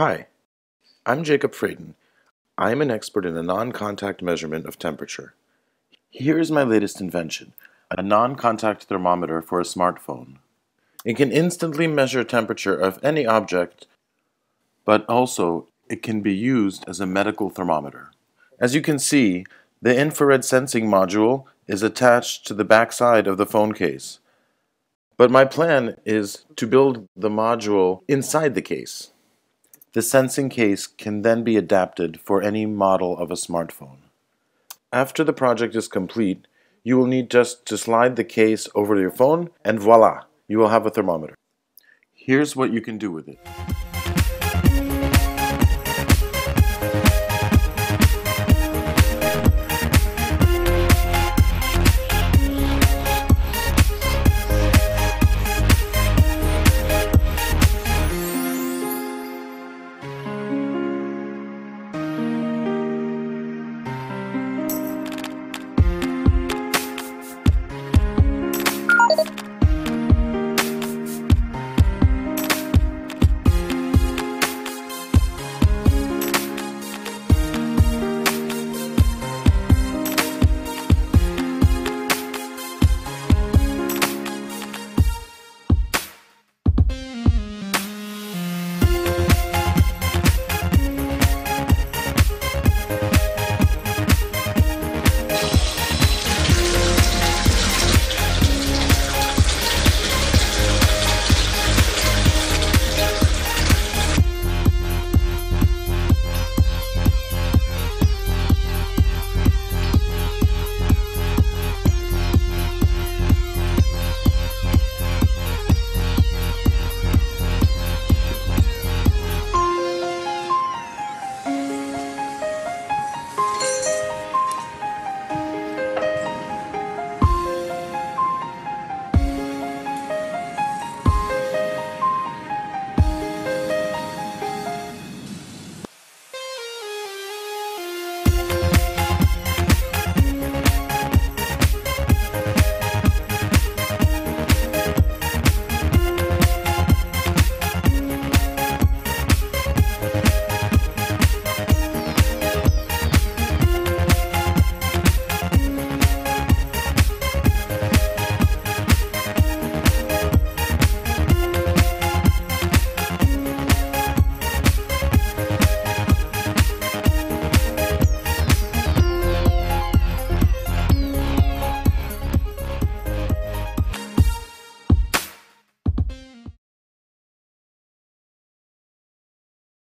Hi, I'm Jacob Fraden. I'm an expert in the non-contact measurement of temperature. Here's my latest invention, a non-contact thermometer for a smartphone. It can instantly measure temperature of any object, but also it can be used as a medical thermometer. As you can see, the infrared sensing module is attached to the backside of the phone case. But my plan is to build the module inside the case. The sensing case can then be adapted for any model of a smartphone. After the project is complete, you will need just to slide the case over your phone and voila, you will have a thermometer. Here's what you can do with it.